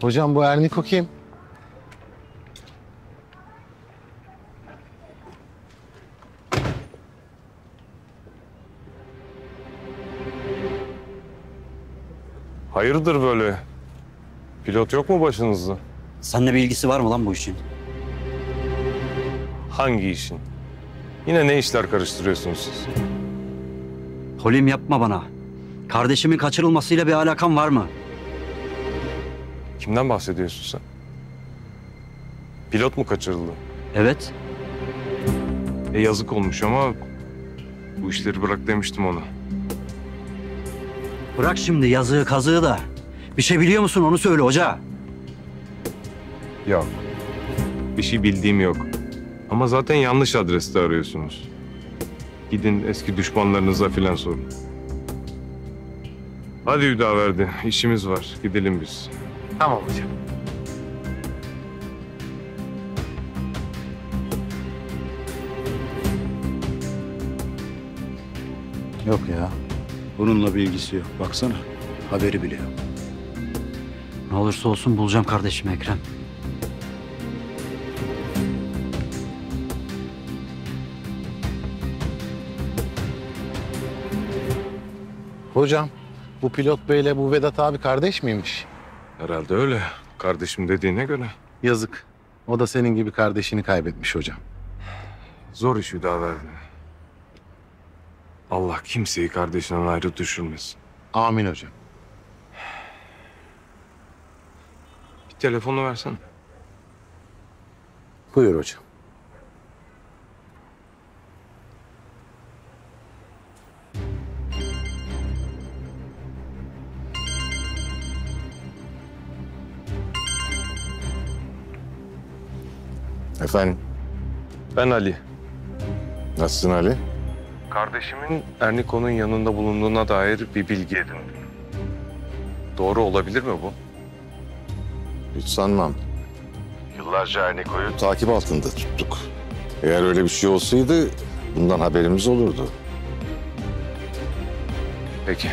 Hocam bu Erniko kim? Hayırdır böyle? Pilot yok mu başınızda? Seninle bir ilgisi var mı lan bu işin? Hangi işin? Yine ne işler karıştırıyorsunuz siz? Polim yapma bana. Kardeşimin kaçırılmasıyla bir alakan var mı? Kimden bahsediyorsun sen? Pilot mu kaçırıldı? Evet. E yazık olmuş ama bu işleri bırak demiştim ona. Bırak şimdi yazığı kazığı da. Bir şey biliyor musun onu söyle hoca. Yok. Bir şey bildiğim yok. Ama zaten yanlış adreste arıyorsunuz. Gidin eski düşmanlarınıza filan sorun. Hadi Hüdaverdi, işimiz var. Gidelim biz. Tamam hocam. Yok ya. Bununla bir ilgisi yok. Baksana. Haberi bile yok. Ne olursa olsun bulacağım kardeşimi Ekrem. Hocam bu pilot beyle bu Vedat abi kardeş miymiş? Herhalde öyle. Kardeşim dediğine göre. Yazık. O da senin gibi kardeşini kaybetmiş hocam. Zor iş Hüdaverdi. Allah kimseyi kardeşinden ayrı düşürmesin. Amin hocam. Bir telefonu versene. Buyur hocam. Efendim, Ben Ali. nasılsın Ali? Kardeşimin Erniko'nun yanında bulunduğuna dair bir bilgi edindim. Doğru olabilir mi bu? Hiç sanmam. Yıllarca Erniko'yu takip altında tuttuk. Eğer öyle bir şey olsaydı bundan haberimiz olurdu. Peki.